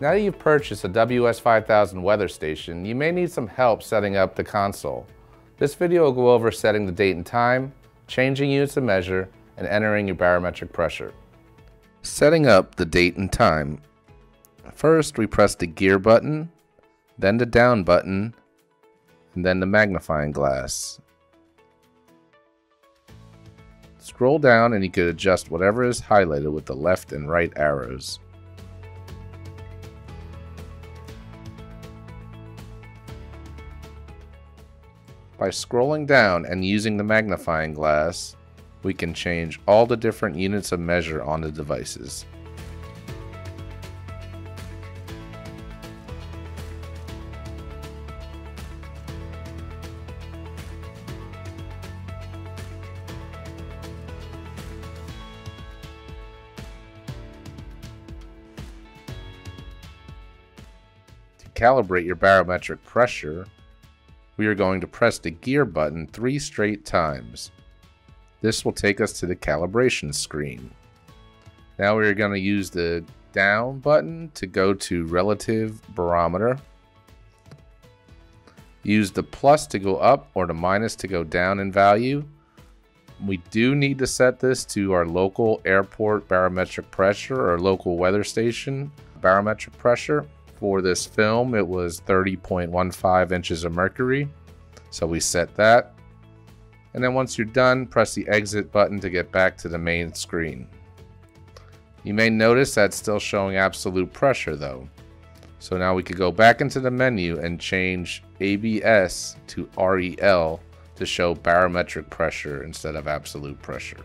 Now that you've purchased a WS5000 weather station, you may need some help setting up the console. This video will go over setting the date and time, changing units of measure, and entering your barometric pressure. Setting up the date and time. First, we press the gear button, then the down button, and then the magnifying glass. Scroll down and you can adjust whatever is highlighted with the left and right arrows. By scrolling down and using the magnifying glass, we can change all the different units of measure on the devices. To calibrate your barometric pressure, we are going to press the gear button three straight times. This will take us to the calibration screen. Now we're going to use the down button to go to relative barometer. Use the plus to go up or the minus to go down in value. We do need to set this to our local airport barometric pressure or local weather station barometric pressure. For this film, it was 30.15 inches of mercury. So we set that. And then once you're done, press the exit button to get back to the main screen. You may notice that's still showing absolute pressure though. So now we could go back into the menu and change ABS to REL to show barometric pressure instead of absolute pressure.